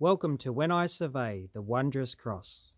Welcome to When I Survey the Wondrous Cross.